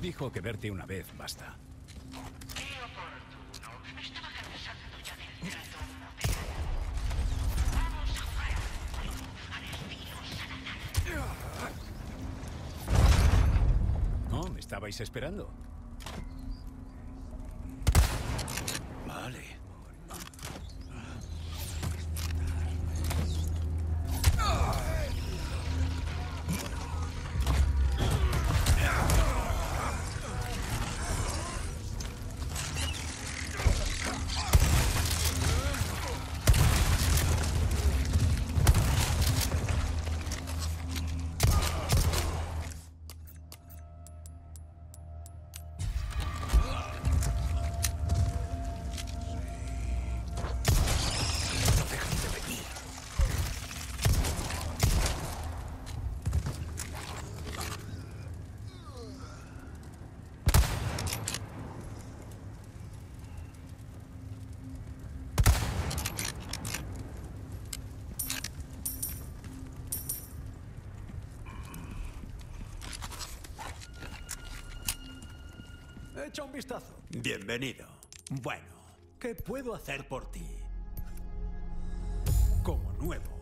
Dijo que verte una vez basta. Qué oportuno. Estaba cansando Un vistazo. Bienvenido. Bueno, ¿qué puedo hacer por ti? Como nuevo.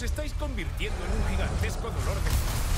os estáis convirtiendo en un gigantesco dolor de...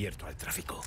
abierto al tráfico.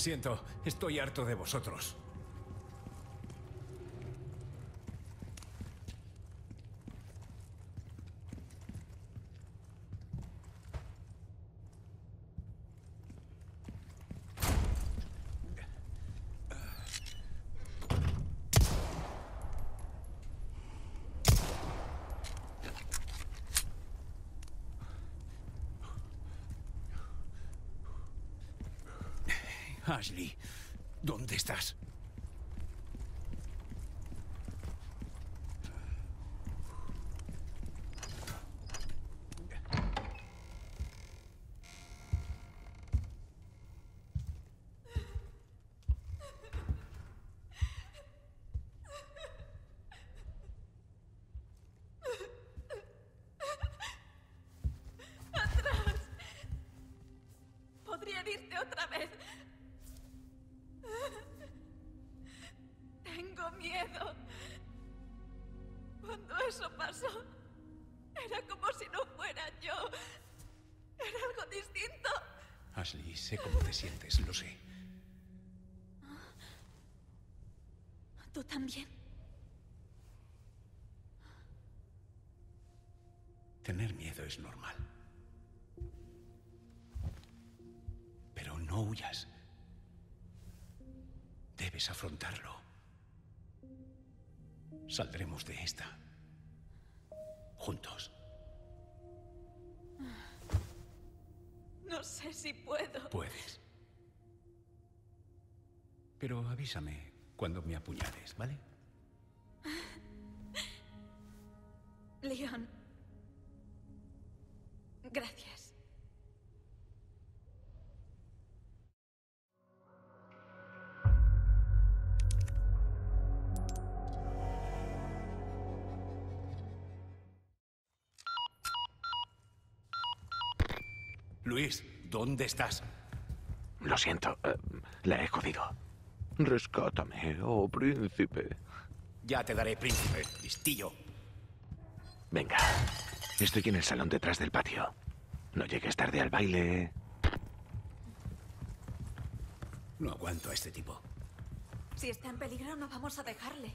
Siento, estoy harto de vosotros. Ashley, ¿dónde estás? Huyas. Debes afrontarlo. Saldremos de esta. Juntos. No sé si puedo. Puedes. Pero avísame cuando me apuñales, ¿vale? Leon. Gracias. ¿Dónde estás? Lo siento, eh, la he jodido. Rescátame, oh príncipe. Ya te daré, príncipe. Listillo. Venga, estoy en el salón detrás del patio. No llegues tarde al baile. No aguanto a este tipo. Si está en peligro, no vamos a dejarle.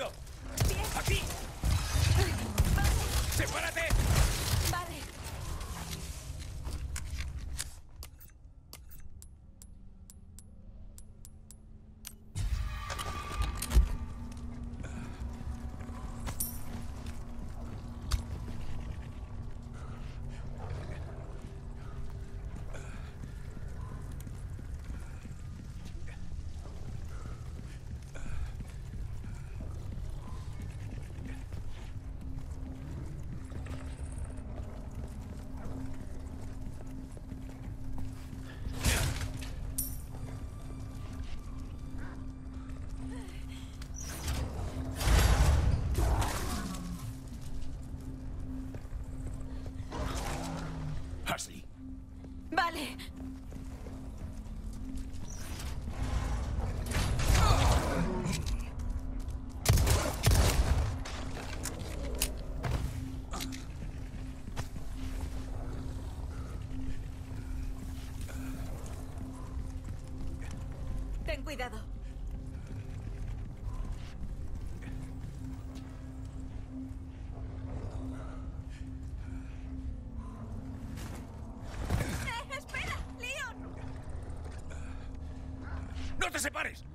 공격. Vale. separes!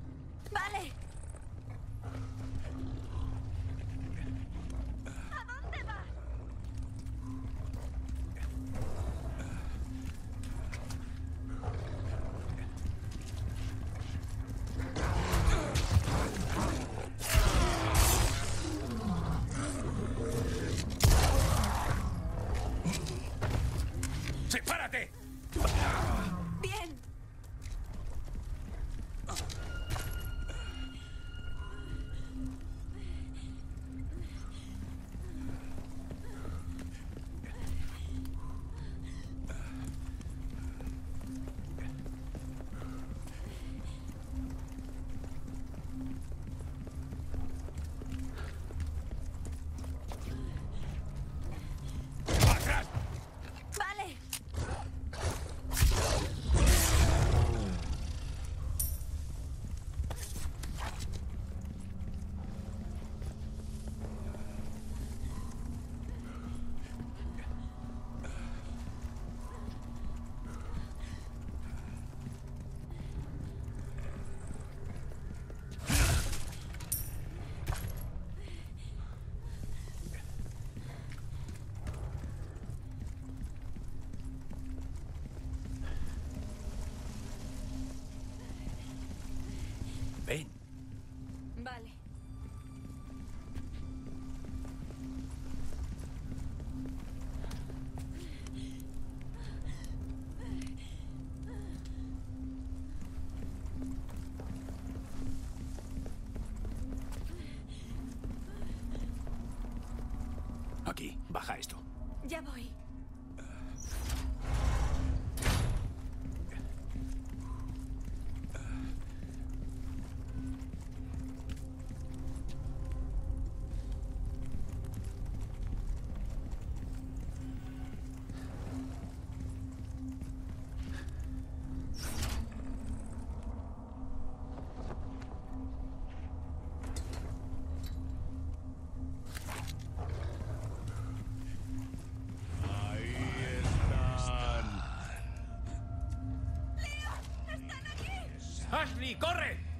Ven. Vale. Aquí, baja esto. Ya voy. ¡Ashley, corre!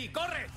¡Ashley, corre!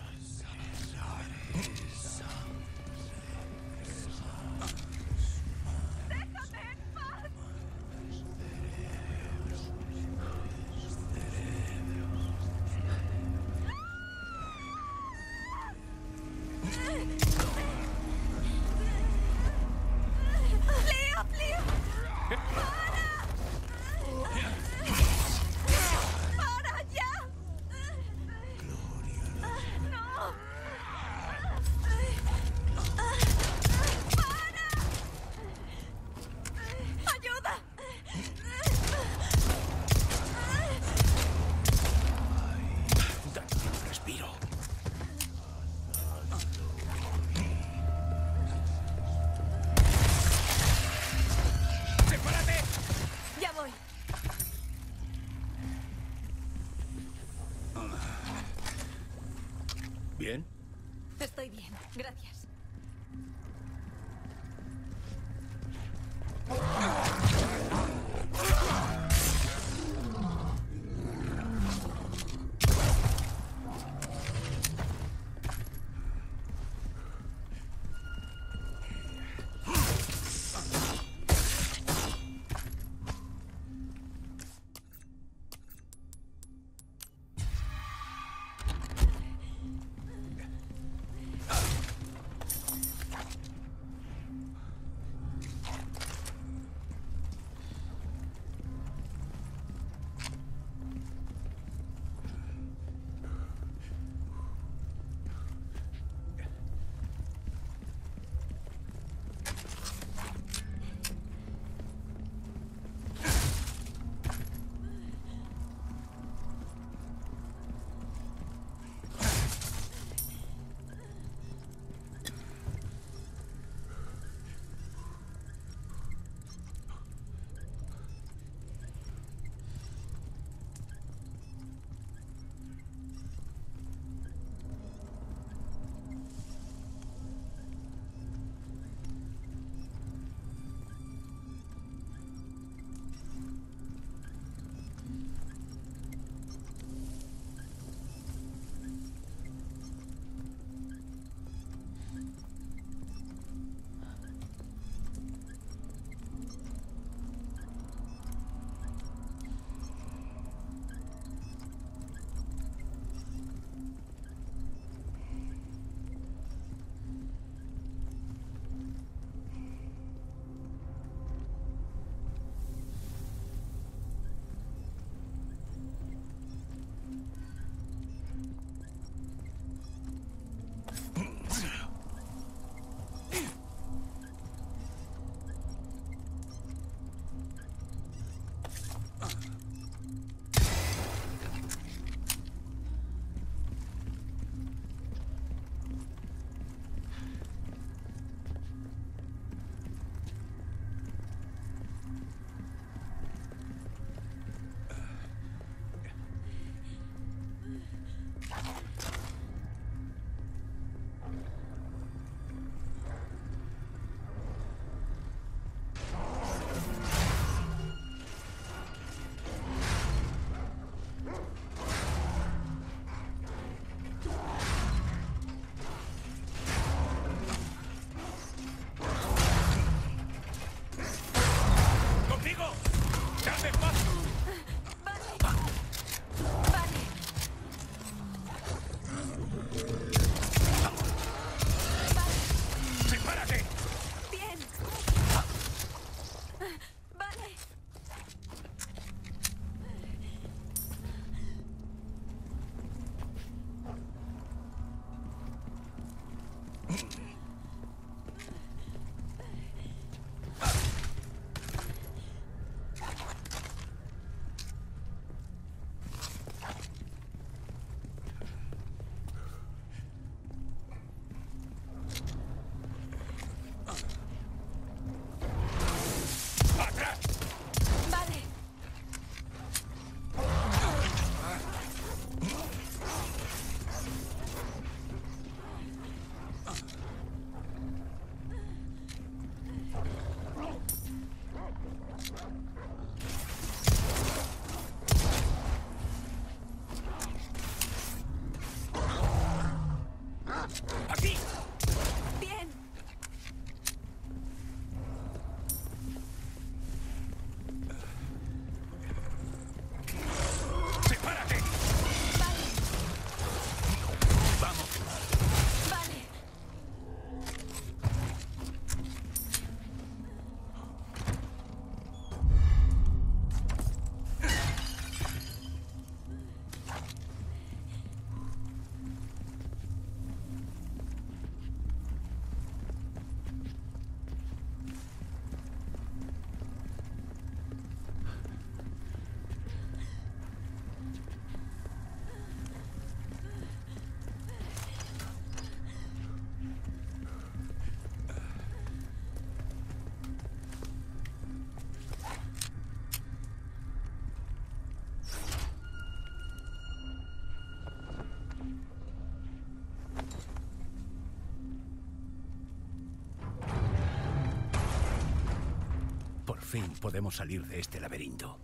Fin podemos salir de este laberinto.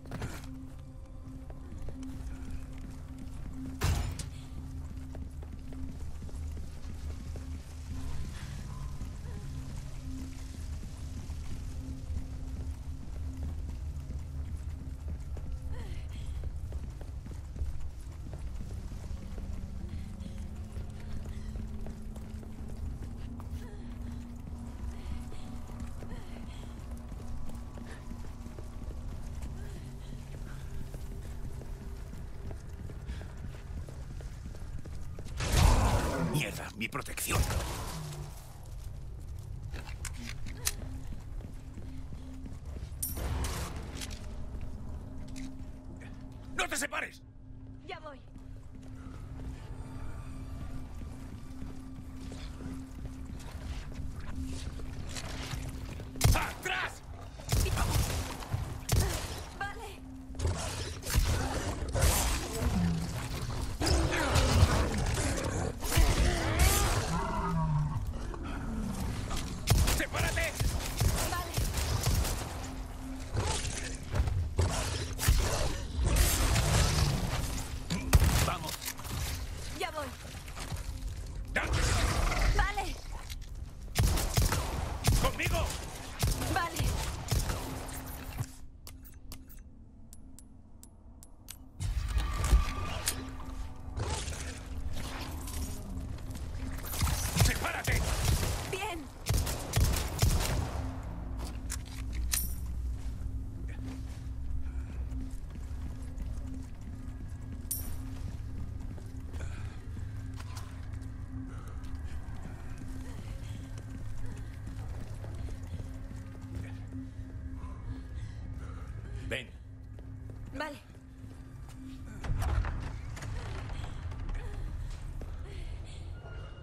Mi protección.